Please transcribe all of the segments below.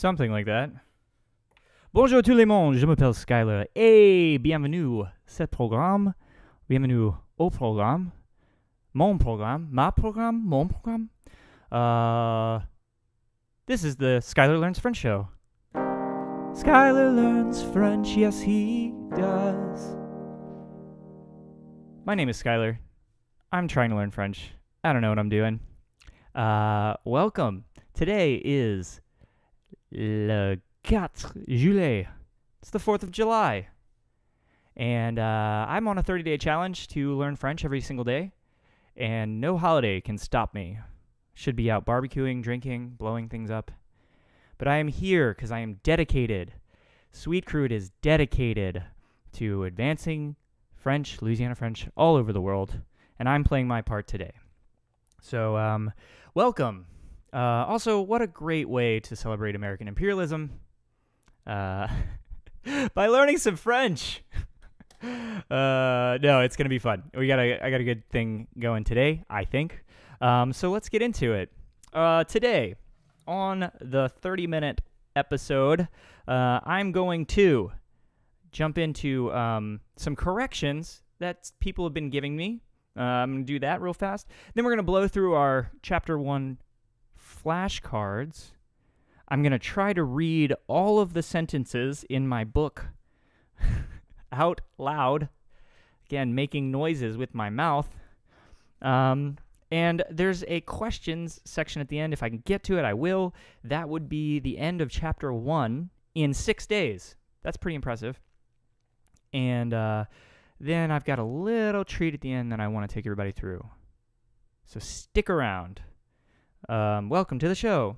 Something like that. Bonjour tout le monde, je m'appelle Skyler et bienvenue ce programme. Bienvenue au programme. Mon programme, ma programme, mon programme. Uh, this is the Skyler Learns French show. Skyler learns French, yes he does. My name is Skyler. I'm trying to learn French. I don't know what I'm doing. Uh, welcome. Today is le 4 juillet. It's the 4th of July. And uh, I'm on a 30 day challenge to learn French every single day. And no holiday can stop me. Should be out barbecuing, drinking, blowing things up. But I am here because I am dedicated. Sweet Crude is dedicated to advancing French, Louisiana French, all over the world. And I'm playing my part today. So, um, welcome. Uh, also, what a great way to celebrate American imperialism uh, by learning some French. uh, no, it's gonna be fun. We got a I got a good thing going today, I think. Um, so let's get into it. Uh, today, on the 30 minute episode, uh, I'm going to jump into um, some corrections that people have been giving me. Uh, I'm to do that real fast. Then we're to blow through our chapter one flashcards. I'm going to try to read all of the sentences in my book out loud. Again, making noises with my mouth. Um, and there's a questions section at the end. If I can get to it, I will. That would be the end of chapter one in six days. That's pretty impressive. And uh, then I've got a little treat at the end that I want to take everybody through. So stick around. Um, welcome to the show.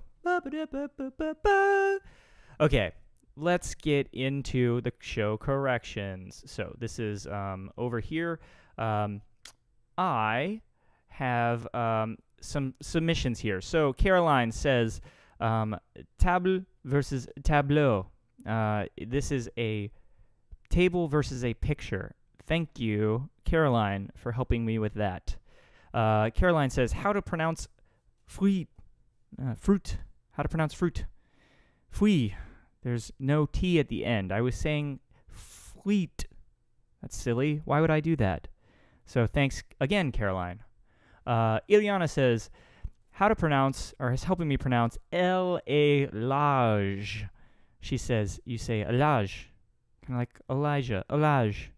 Okay, let's get into the show corrections. So this is um, over here. Um, I have um, some submissions here. So Caroline says um, table versus tableau. Uh, this is a table versus a picture. Thank you, Caroline, for helping me with that. Uh, Caroline says how to pronounce fruit. Uh, fruit. How to pronounce fruit. Fruit. There's no T at the end. I was saying fleet. That's silly. Why would I do that? So thanks again, Caroline. Uh, Ileana says how to pronounce, or is helping me pronounce L A Lage. She says you say Elage, kind of like Elijah, Elage.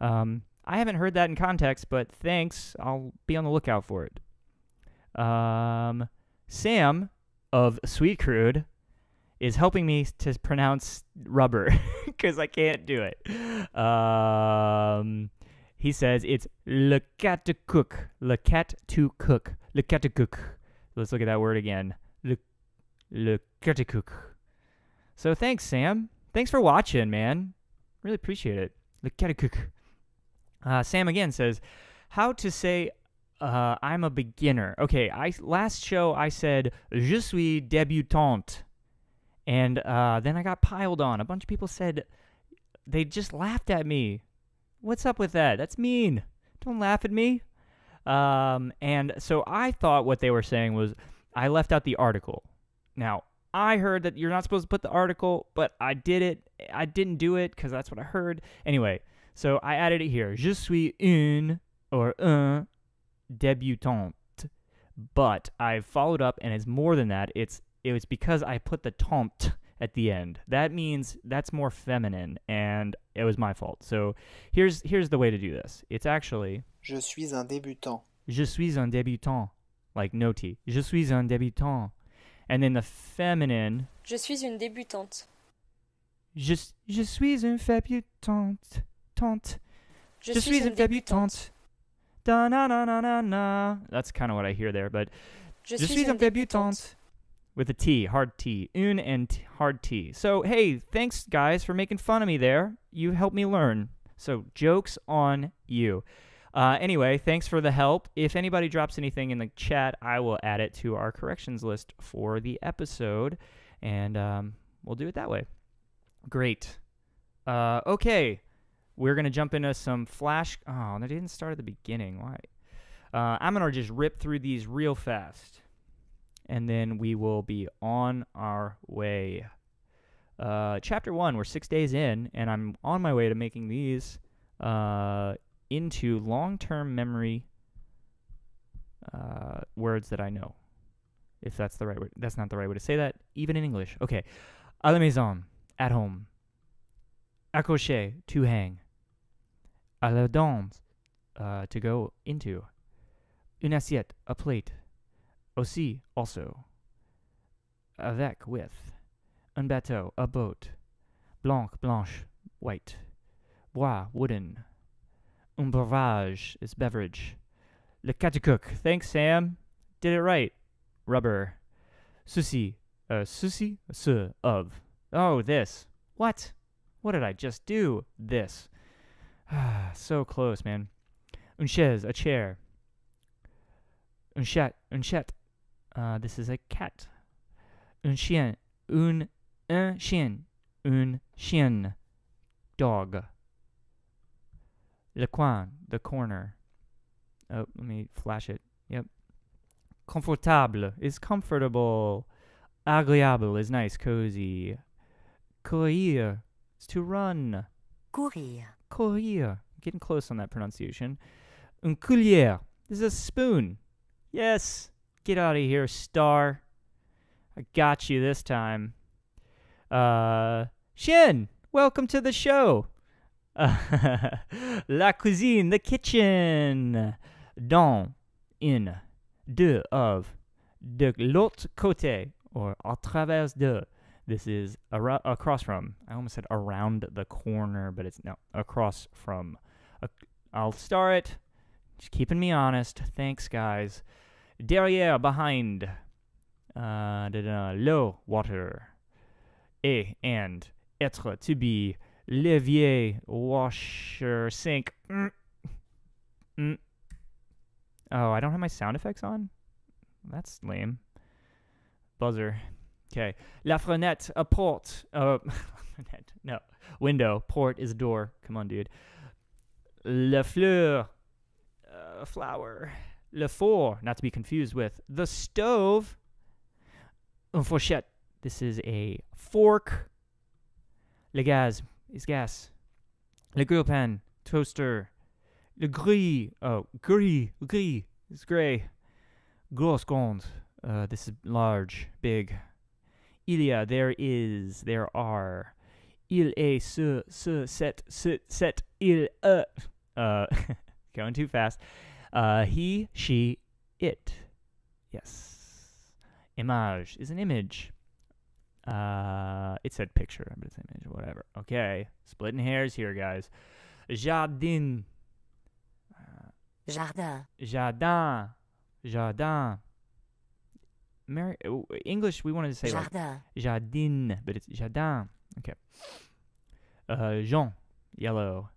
Um, I haven't heard that in context, but thanks. I'll be on the lookout for it. Um, Sam of Sweet Crude is helping me to pronounce rubber because I can't do it. Um, he says it's le cat to cook, le cat to cook, le caoutchouc. Let's look at that word again. Le, le caoutchouc. So thanks, Sam. Thanks for watching, man. Really appreciate it. Le caoutchouc. Uh, Sam again says, how to say uh, I'm a beginner. Okay, I last show I said je suis débutante, and uh, then I got piled on. A bunch of people said they just laughed at me. What's up with that? That's mean. Don't laugh at me. Um, and so I thought what they were saying was I left out the article. Now I heard that you're not supposed to put the article, but I did it. I didn't do it because that's what I heard. Anyway, so I added it here. Je suis une or un debutante. But I followed up, and it's more than that. It's it was because I put the tante at the end. That means that's more feminine, and it was my fault. So here's here's the way to do this. It's actually Je suis un débutant. Je suis un débutant, like no T. Je suis un débutant, and then the feminine. Je suis une débutante. Je, je suis une débutante. Tante. Je, je suis une débutante. Da na na na na na. That's kind of what I hear there, but Je, Je suis une débutante. With a T, hard T. Une and t- hard T. So, hey, thanks, guys, for making fun of me there. You helped me learn. So, joke's on you. Uh, anyway, thanks for the help. If anybody drops anything in the chat, I will add it to our corrections list for the episode, and um, we'll do it that way. Great. Uh, okay, we're going to jump into some flash. Oh, that didn't start at the beginning. Why? Uh, I'm going to just rip through these real fast and then we will be on our way. Uh, chapter one, we're six days in, and I'm on my way to making these uh, into long term memory uh, words that I know. If that's the right way, that's not the right way to say that, even in English. Okay. À la maison, at home. Accrocher, to hang. À la danse, uh, to go into. Une assiette, a plate. Aussi, also. Avec, with. Un bateau, a boat. Blanc, blanche, white. Bois, wooden. Un breuvage is beverage. Le caoutchouc, thanks Sam. Did it right. Rubber. Souci, uh, souci, ce, of. Oh, this. What? What did I just do? This. so close, man. Une chaise, a chair. Un chat, un chat. Uh, this is a cat. Un chien, un, un chien, un chien. Dog. Le coin, the corner. Oh, let me flash it. Yep. Confortable is comfortable. Agréable is nice, cozy. Courir is to run. Courir, Courir. Getting close on that pronunciation. Un cuillère. This is a spoon. Yes. Get out of here, star. I got you this time. Uh, Shin, welcome to the show. Uh, la cuisine, the kitchen. Dans, in, de, of, de l'autre côté, or à travers de. This is ar- across from. I almost said around the corner, but it's no, across from. Ac- I'll star it. Just keeping me honest. Thanks, guys. Derrière, behind. Uh, da-da, low, water. Et, and. Être, to be. Levier, washer, sink. Mm. Mm. Oh, I don't have my sound effects on? That's lame. Buzzer. Okay. La fenêtre, a port. Uh, no. Window. Port is door. Come on, dude. Le fleur, uh, flower. Le four, not to be confused with the stove. Un fourchette. This is a fork. Le gaz is gas. Le grille-pain, toaster. Le gris, oh, gris, gris is gray. Gros grand, uh, this is large, big. Il y a, there is, there are. Il est, ce, ce, cet, ce, cet, il, uh. Uh, going too fast. Uh, he, she, it. Yes. Image is an image. Uh, it said picture, but it's image, whatever. Okay, splitting hairs here, guys. Jardin, jardin, jardin, jardin. Mary, uh, English, we wanted to say like jardin, jardin, but it's jardin. Okay. Uh, Jean, yellow.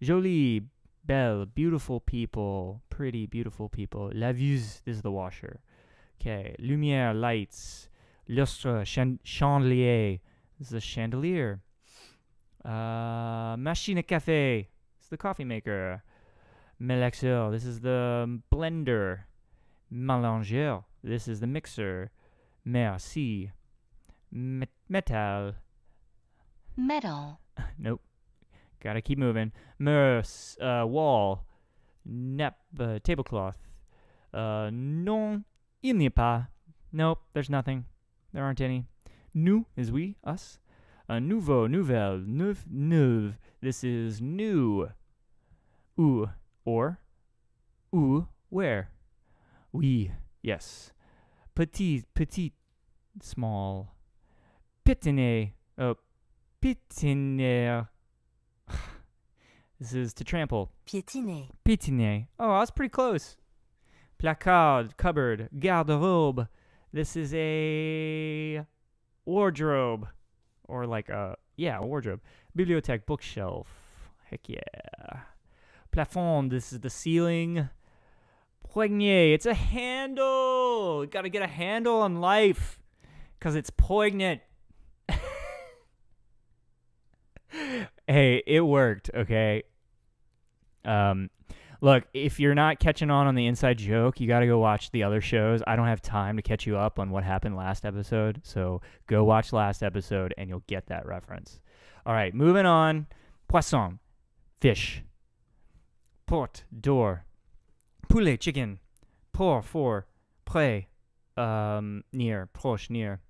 Jolie, belle, beautiful people, pretty, beautiful people. La vuse, this is the washer. Okay. Lumière, lights. Lustre, chan- chandelier, this is a chandelier. Uh, machine à café, it's the coffee maker. Melexer, this is the blender. Mélangeur, this is the mixer. Merci. Met- metal, metal, nope. Gotta keep moving. Murs, uh, wall. Nap, uh, tablecloth. Uh, non, il n'y a pas. Nope, there's nothing. There aren't any. Nous is we, us. Uh, nouveau, nouvelle, neuf, neuve. This is new. Où, or. Où, where. Oui, yes. Petit, petit, small. Pitiner, oh, pitiner. this is to trample. piétiner, Pitiner. Oh, I was pretty close. Placard, cupboard, garde-robe. This is a wardrobe. Or like a, yeah, a wardrobe. Bibliothèque, bookshelf. Heck yeah. Plafond, this is the ceiling. Poignée, it's a handle. You Gotta get a handle on life. Because it's poignant. hey, it worked, okay? Um, Look, if you're not catching on on the inside joke, you got to go watch the other shows. I don't have time to catch you up on what happened last episode, so go watch last episode and you'll get that reference. All right, moving on. Poisson, fish. Porte, door. Poulet, chicken. Pour, for. Près, um, near. Proche, near.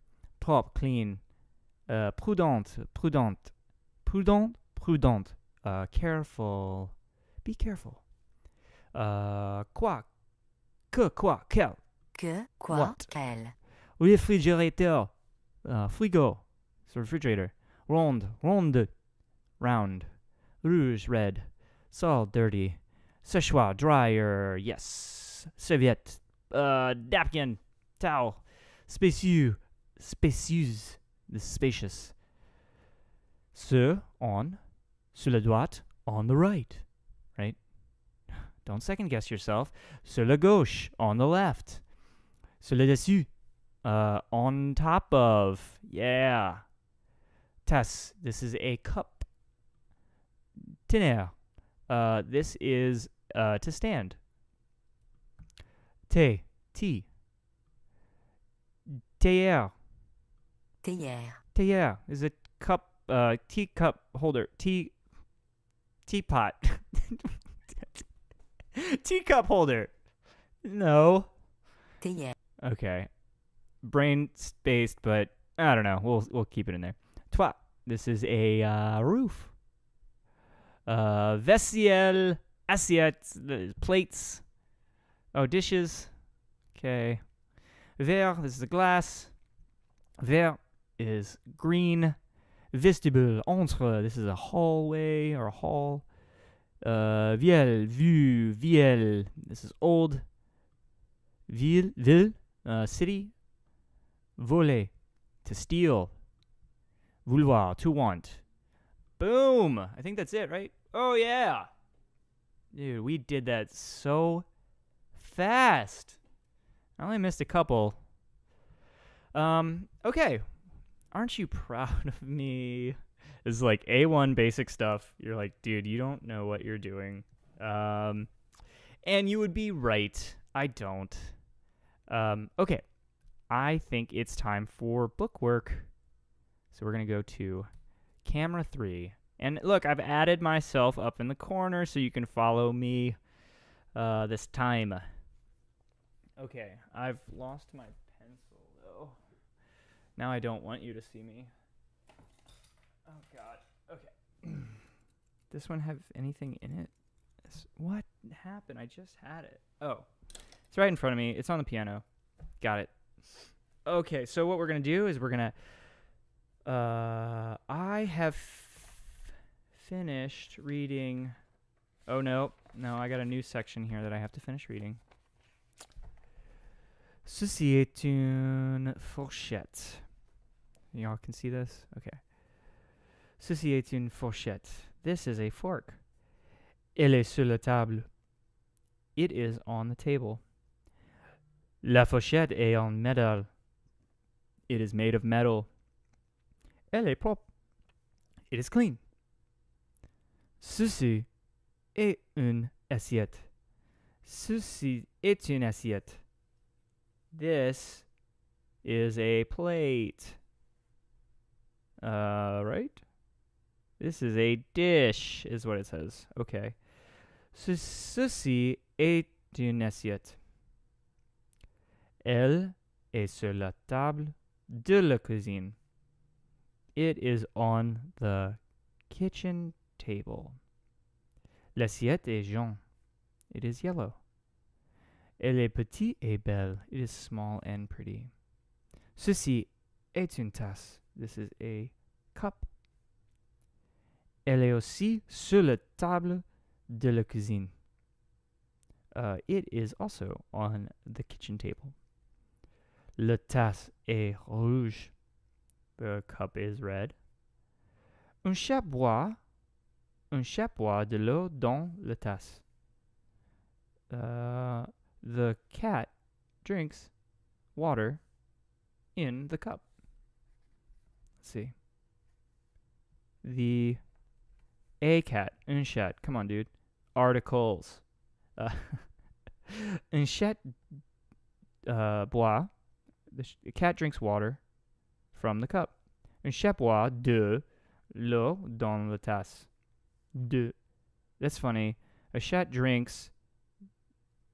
Propre, clean. Uh, prudente, prudente. Prudent, prudent. Uh, careful. Be careful. Uh, quoi? Que, quoi? Quel? Que, quoi, What? quel. Réfrigérateur. Uh, frigo. It's a refrigerator. Ronde. Ronde. Round. Rouge. Red. Salt. Dirty. Séchoir. Dryer. Yes. Serviette. Uh, napkin. Towel. Spacieux. Spacieuse. This is spacious. Sur. On. Sur la droite. On the right. Right? Don't second guess yourself. Sur la gauche. On the left. Sur le dessus. Uh, on top of. Yeah. Tasse. This is a cup. Tenir. Uh, this is uh, to stand. Te. Tea. Théière. Théière. Théière is a cup, uh, teacup holder. Tea. Teapot. Teacup holder. No. Théière. Okay. Brain spaced, but I don't know. We'll we'll keep it in there. Toit. This is a uh, roof. Uh, vaisselle, assiette, plates. Oh, dishes. Okay. Verre. This is a glass. Vert is green. Vestibule, entre. This is a hallway or a hall. Uh, viel, vue, viel. This is old. Ville, ville, uh, city. Voler, to steal. Vouloir, to want. Boom! I think that's it, right? Oh, yeah! Dude, we did that so fast. I only missed a couple. Um, okay. Aren't you proud of me? This is like A1 basic stuff. You're like, dude, you don't know what you're doing. Um, and you would be right. I don't. Um, okay. I think it's time for bookwork. So we're going to go to camera three. And look, I've added myself up in the corner so you can follow me uh, this time. Okay, I've lost my pencil though. Now I don't want you to see me. Oh God. Okay. this one have anything in it? What happened? I just had it. Oh, it's right in front of me. It's on the piano. Got it. Okay, so what we're gonna do is we're gonna. Uh, I have finished reading. Oh no, no, I got a new section here that I have to finish reading. Ceci est une fourchette. Y'all can see this? Okay. Ceci est une fourchette. This is a fork. Elle est sur la table. It is on the table. La fourchette est en métal. It is made of metal. Elle est propre. It is clean. Ceci est une assiette. Ceci est une assiette. This is a plate. Uh, right? This is a dish, is what it says. Okay. Ce- Ceci est une assiette. Elle est sur la table de la cuisine. It is on the kitchen table. L'assiette est jaune. It is yellow. Elle est petite et belle. It is small and pretty. Ceci est une tasse. This is a cup. Elle est aussi sur la table de la cuisine. Uh, it is also on the kitchen table. La tasse est rouge. The cup is red. Un chat boit. Un boit de l'eau dans la tasse. Uh, the cat drinks water in the cup. Let's see. The a cat, un chat. Come on, dude. Articles. Uh, un chat uh, boit. The a cat drinks water from the cup. Un chat boit de l'eau dans la tasse. De. That's funny. A chat drinks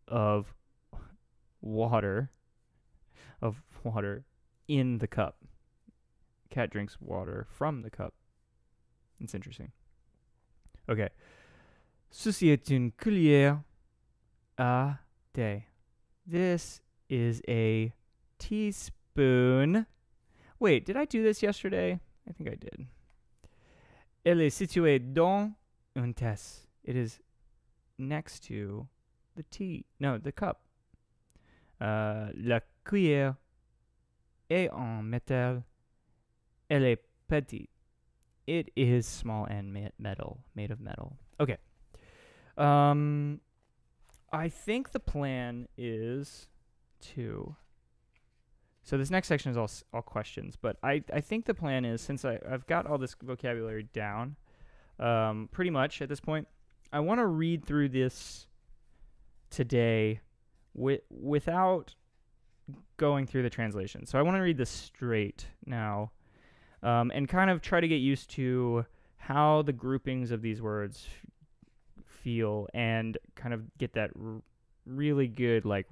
of water of water in the cup. Cat drinks water from the cup. It's interesting. Okay. Ceci est une cuillère à thé. This is a teaspoon. Wait, did I do this yesterday? I think I did. Elle est située dans une tasse. It is next to the tea. No, the cup. Uh, la cuillère est en métal. Elle est petite. It is small and ma- metal, made of metal. Okay. Um, I think the plan is to. So this next section is all all questions, but I I think the plan is since I I've got all this vocabulary down, um, pretty much at this point, I want to read through this today, with without going through the translation. So I want to read this straight now, um, and kind of try to get used to how the groupings of these words f- feel, and kind of get that r- really good like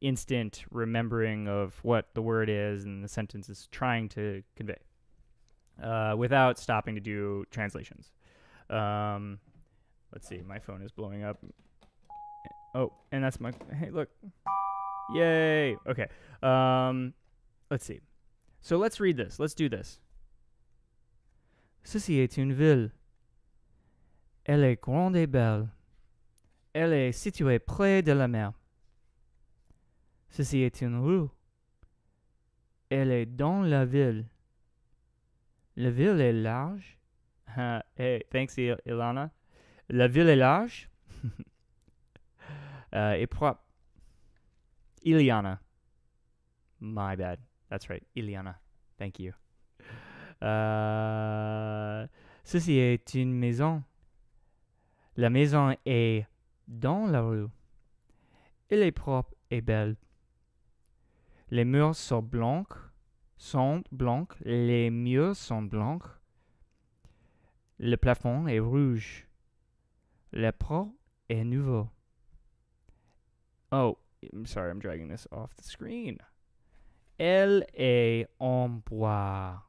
instant remembering of what the word is and the sentence is trying to convey, uh, without stopping to do translations. Um, let's see, my phone is blowing up. Oh, and that's my. Hey, look. Yay. Okay. Um, let's see. So let's read this. Let's do this. Ceci est une ville. Elle est grande et belle. Elle est située près de la mer. Ceci est une rue. Elle est dans la ville. La ville est large. Uh, hey, thanks, Il- Ilana. La ville est large. uh, et propre. Iliana. My bad. That's right. Iliana. Thank you. Euh, ceci est une maison. La maison est dans la rue. Elle est propre et belle. Les murs sont blancs. Sont blancs. Les murs sont blancs. Le plafond est rouge. Le pro est nouveau. Oh, I'm sorry, I'm dragging this off the screen. Elle est en bois.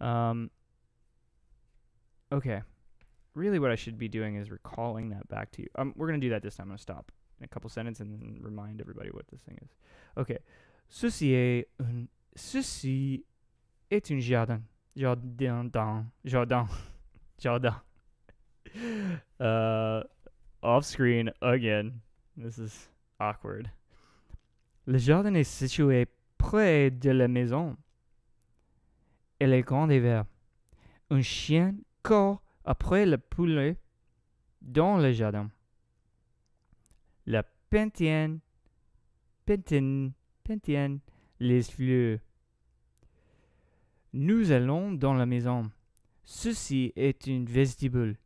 Um, okay. Really, what I should be doing is recalling that back to you. Um, we're going to do that this time. I'm going to stop in a couple sentences and remind everybody what this thing is. Okay. Ceci est un, ceci est un jardin. Jardin, dans- jardin, jardin. Uh, off screen again. This is awkward. Le jardin est situé près de la maison. Elle est grande et verte. Un chien court après le poulet dans le jardin. La pentienne, pentienne, les fleurs. Nous allons dans la maison. Ceci est un vestibule.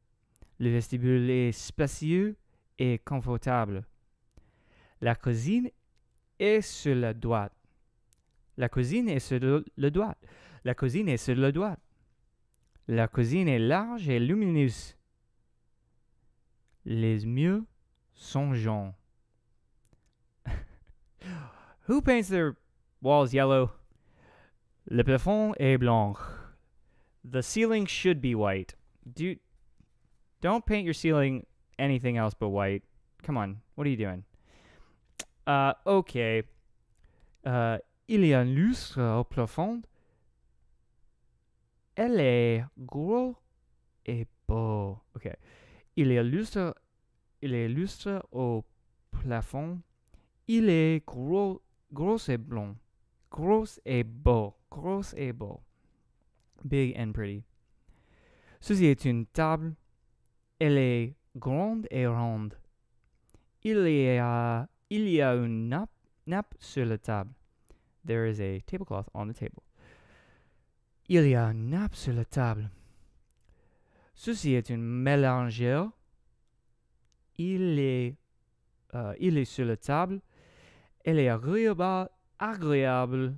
Le vestibule est spacieux et confortable. La cuisine est sur la droite. La cuisine est sur le, le droit. La cuisine est sur le droit. La cuisine est large et lumineuse. Les murs sont jaunes. Who paints their walls yellow? Le plafond est blanc. The ceiling should be white. Do don't paint your ceiling anything else but white. Come on, what are you doing? Uh, okay. Uh, il y a un lustre au plafond. Elle est gros et beau. Okay. Il y a lustre, il a lustre au plafond. Il est gros, gros et blanc. Gros et beau. Gros et beau. Big and pretty. Ceci est une table. Elle est grande et ronde. Il y a, il y a une nappe, nappe sur la table. There is a tablecloth on the table. Il y a une nappe sur la table. Ceci est une mélangeur. il est, euh, il est sur la table. Elle est agréable, agréable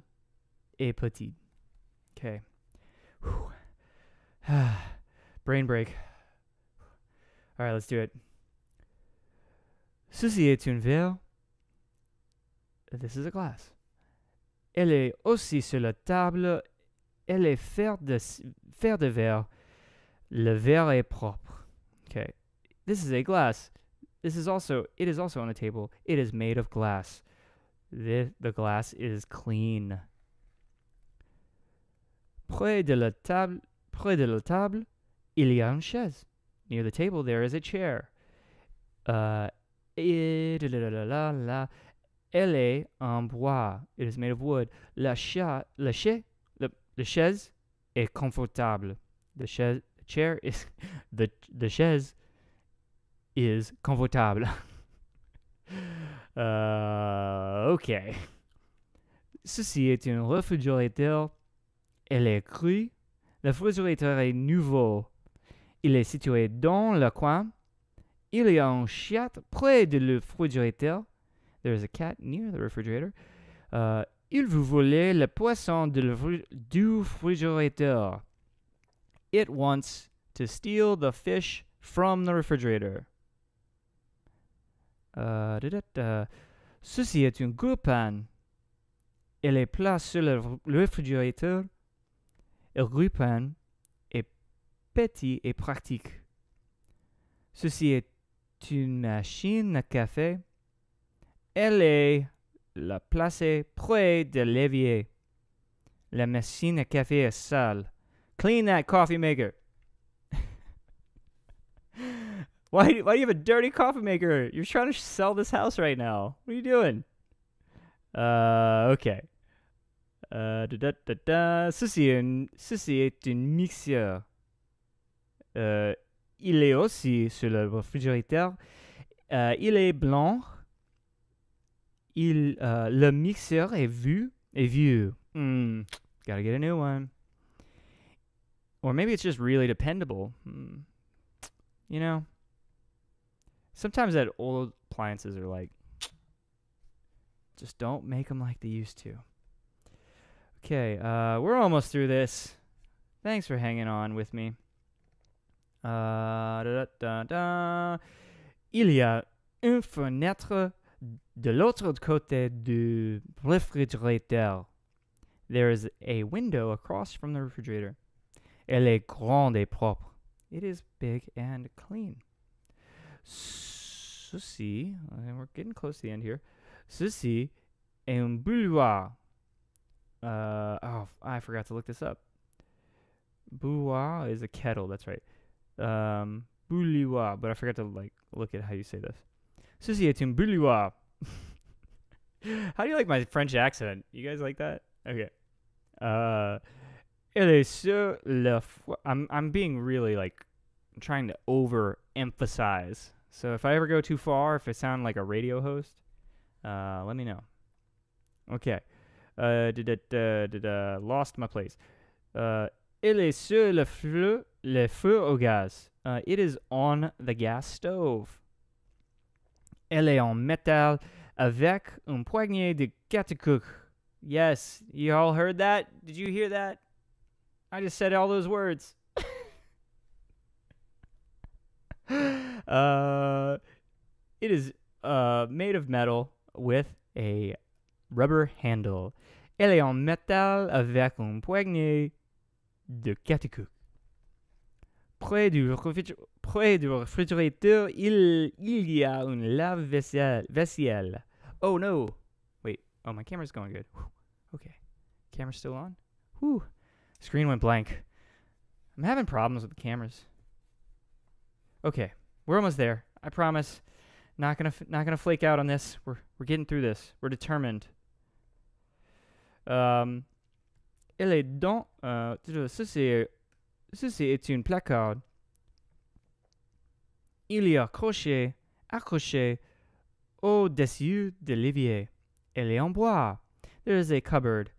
et petite. Whew. Brain break. All right, let's do it. Ceci est une verre. This is a glass. Elle est aussi sur la table. Elle est faite de, de verre. Le verre est propre. Okay. This is a glass. This is also, it is also on a table. It is made of glass. The, the glass is clean. Près de la table, près de la table, il y a une chaise. Near the table, there is a chair. Uh, et la, la, la, la, Elle est en bois. It is made of wood. La, cha, la, cha, la, la chaise est confortable. The chaise, chair is the the chaise is confortable. uh, okay. Ceci est un réfrigérateur. Elle est crue. Le réfrigérateur est nouveau. Il est situé dans le coin. Il y a un chat près de le réfrigérateur. There is a cat near the refrigerator. Uh, il vous volait le poisson du réfrigérateur. It wants to steal the fish from the refrigerator. Uh, da. Ceci est une grille-pain. Elle est placée sur le, réfrigérateur. Le grille-pain est petit et pratique. Ceci est une machine à café. Elle est la placée près de l'évier. La machine à café est sale. Clean that coffee maker. Why, why do you have a dirty coffee maker? You're trying to sell this house right now. What are you doing? Uh, okay. Uh, da, da, da, da. Ceci, un, ceci est un mixeur. Euh, il est aussi sur le réfrigérateur. Euh, il est blanc. Il, euh, le mixeur est vu, est vieux. Hmm, gotta get a new one. Or maybe it's just really dependable. Hmm. You know? Sometimes that old appliances are like, just don't make them like they used to. Okay, uh, we're almost through this. Thanks for hanging on with me. Uh, da, da, da, Il y a une fenêtre de l'autre côté du réfrigérateur. There is a window across from the refrigerator. Elle est grande et propre. It is big and clean. Ceci, and we're getting close to the end here. Est un bouilloire. Uh, oh, I forgot to look this up. Bouilloire is a kettle. That's right. Um, bouilloire, but I forgot to like look at how you say this. Ceci est un bouilloire. how do you like my French accent? You guys like that? Okay. Uh, elle est sur le. I'm I'm being really like trying to overemphasize. So if I ever go too far, if I sound like a radio host, uh, let me know. Okay. Uh, did it, uh, did, uh, lost my place. Uh, elle est sur le feu, le feu au gaz. Uh, it is on the gas stove. Elle est en métal avec une poignée de caoutchouc. Yes, you all heard that? Did you hear that? I just said all those words. uh, it is uh, made of metal with a rubber handle. Elle est en métal avec une poignée de caoutchouc. Près du, près du réfrigérateur, il, il y a une lave-vaisselle. Vaisselle. Oh no. Wait. Oh, my camera's going good. Whew. Okay. Camera's still on? Whew. Screen went blank. I'm having problems with the cameras. Okay. We're almost there. I promise. Not gonna not gonna flake out on this. We're we're getting through this. We're determined. Um, elle est dans. Euh, c'est ceci est une placard. Il a accroché, accroché au-dessus de l'évier. Elle est en bois. There is a cupboard.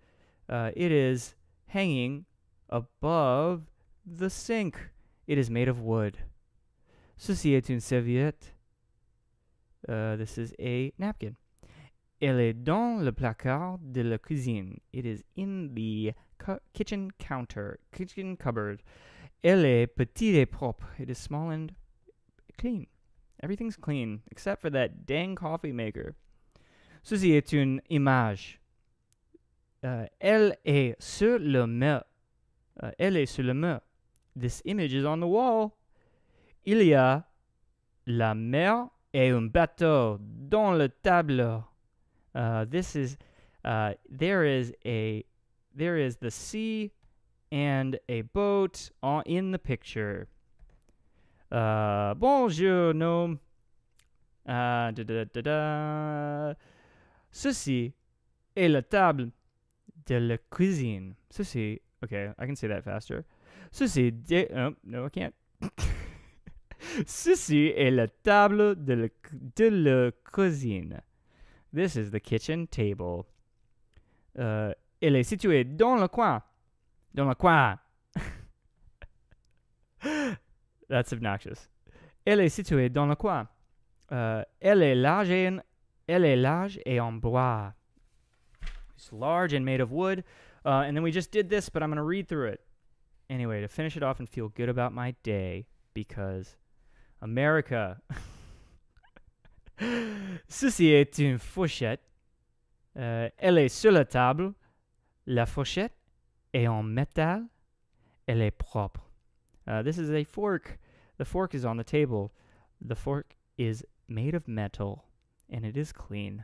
Uh, it is hanging above the sink. It is made of wood. Est une serviette. Uh, this is a napkin. Elle est dans le placard de la cuisine. It is in the cu- kitchen counter, kitchen cupboard. Elle est petite et propre. It is small and clean. Everything's clean except for that dang coffee maker. Ceci est une image. Uh, elle est sur le mur. Uh, elle est sur le mur. This image is on the wall. Il y a la mer et un bateau dans le tableau. Uh, this is uh, there is a there is the sea and a boat on, in the picture. Uh, bonjour, gnome. Uh, da, da, da. Ceci est la table de la cuisine. Ceci, okay, I can say that faster. Ceci, de, oh, no, I can't. Ceci est la table de la, de la cuisine. This is the kitchen table. Uh, elle est située dans le coin. Dans le coin. That's obnoxious. Elle est située dans le coin. Uh, elle est large et en, elle est large et en bois. It's large and made of wood. Uh, and then we just did this, but I'm going to read through it. Anyway, to finish it off and feel good about my day, because America. Ceci est une fourchette. Euh, elle est sur la table. La fourchette est en métal. Elle est propre. Uh, this is a fork. The fork is on the table. The fork is made of metal and it is clean.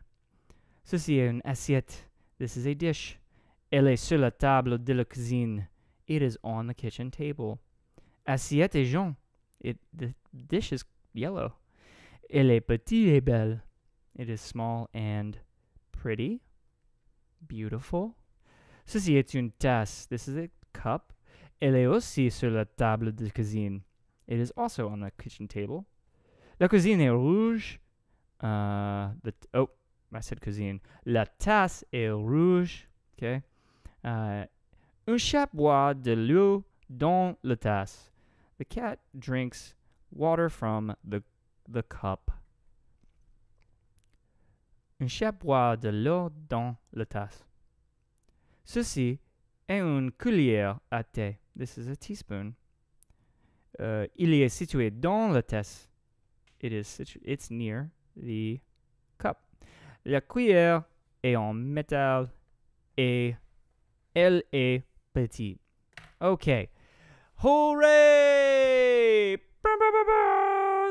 Ceci est une assiette. This is a dish. Elle est sur la table de la cuisine. It is on the kitchen table. Assiette est jaune. It the dish is yellow. Elle est petite et belle. It is small and pretty. Beautiful. Ceci est une tasse. This is a cup. Elle est aussi sur la table de cuisine. It is also on the kitchen table. La cuisine est rouge. Uh, the oh, I said cuisine. La tasse est rouge. Okay. Uh, un chat boit de l'eau dans la tasse. The cat drinks water from the the cup. Un chat boit de l'eau dans la tasse. Ceci est une cuillère à thé. This is a teaspoon. Uh, il est situé dans la tasse. It is situ- it's near the cup. La cuillère est en métal et elle est petite. Okay. Hooray!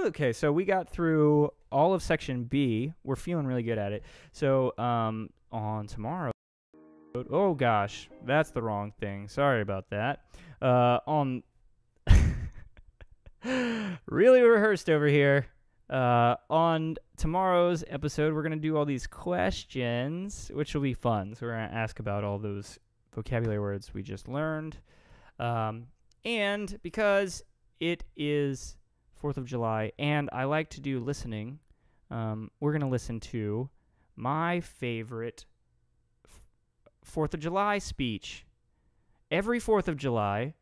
Okay, so we got through all of section B. We're feeling really good at it. So, um, on tomorrow. Oh gosh, that's the wrong thing. Sorry about that. Uh, on really rehearsed over here. Uh, on tomorrow's episode, we're gonna do all these questions, which will be fun. So we're gonna ask about all those vocabulary words we just learned. Um, and because it is Fourth of July, and I like to do listening, um, we're gonna listen to my favorite Fourth of July speech. Every Fourth of July,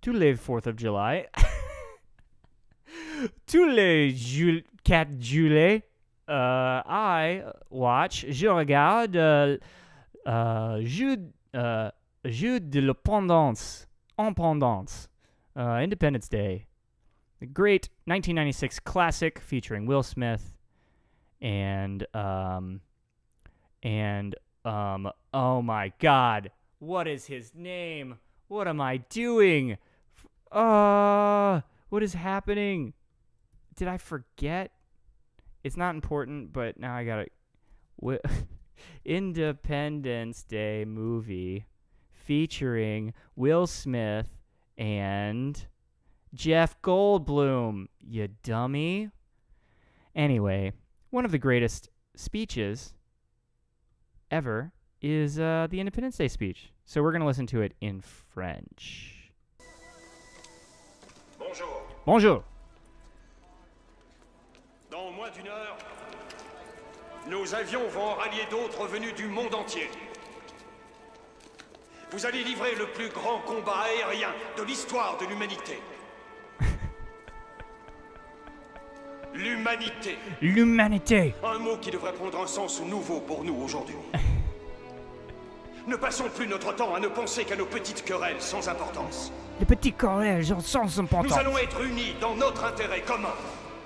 tous les Fourth of July, tous les Ju- 4 juillet, uh, I watch, je regarde uh, uh, jeu, uh, jeu de l'indépendance, indépendance, uh, Independence Day. The great 1996 classic featuring Will Smith and um and um oh my god, what is his name? What am I doing? Uh what is happening? Did I forget? It's not important, but now I got to Independence Day movie featuring Will Smith and Jeff Goldblum, you dummy. Anyway, one of the greatest speeches ever is uh, the Independence Day speech. So we're going to listen to it in French. Bonjour. Bonjour. Dans moins d'une heure, nos avions vont rallier d'autres venus du monde entier. Vous allez livrer le plus grand combat aérien de l'histoire de l'humanité. L'humanité. L'humanité. Un mot qui devrait prendre un sens nouveau pour nous aujourd'hui. ne passons plus notre temps à ne penser qu'à nos petites querelles sans importance. Les petits collèges sans Nous importance. allons être unis dans notre intérêt commun.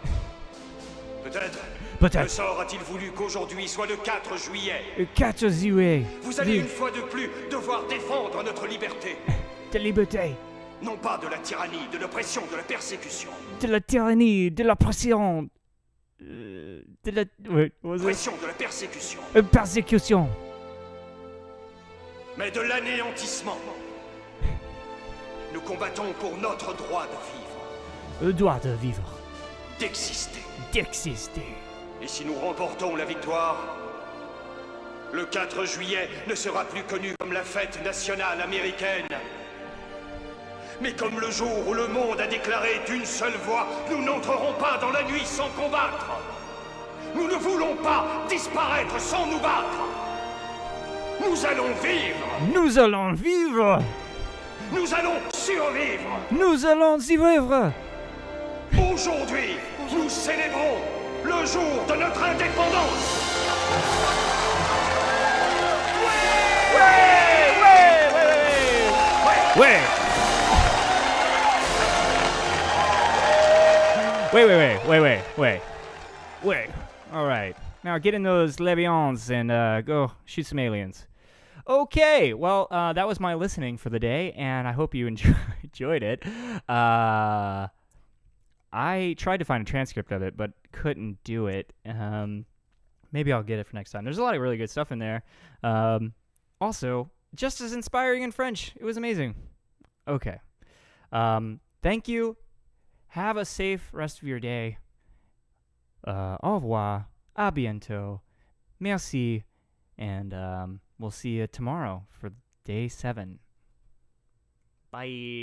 Peut-être. Peut-être. Le sort a-t-il voulu qu'aujourd'hui soit le 4 juillet? Le 4 juillet. Vous allez une fois de plus devoir défendre notre liberté. de liberté. Non pas de la tyrannie, de l'oppression, de la persécution. De la tyrannie, de la pression. euh, De la. Ouais? Pression de la persécution. Euh, persécution. Mais de l'anéantissement. Nous combattons pour notre droit de vivre, Le droit de vivre. d'exister. D'exister. Et si nous remportons la victoire, le 4 juillet ne sera plus connu comme la fête nationale américaine, mais comme le jour où le monde a déclaré d'une seule voix, nous n'entrerons pas dans la nuit sans combattre. Nous ne voulons pas disparaître sans nous battre. Nous allons vivre. Nous allons vivre. Nous allons survivre. Nous allons y vivre. Aujourd'hui, nous célébrons le jour de notre indépendance. Wait. Wait, wait, wait, wait, wait, wait. Wait. All right. Now get in those levions and uh, go shoot some aliens. Okay, well, uh, that was my listening for the day, and I hope you enjoy- enjoyed it. Uh, I tried to find a transcript of it, but couldn't do it. Um, maybe I'll get it for next time. There's a lot of really good stuff in there. Um, also, just as inspiring in French. It was amazing. Okay. Um, thank you. Have a safe rest of your day. Uh, au revoir. À bientôt. Merci. And um, we'll see you tomorrow for day seven. Bye.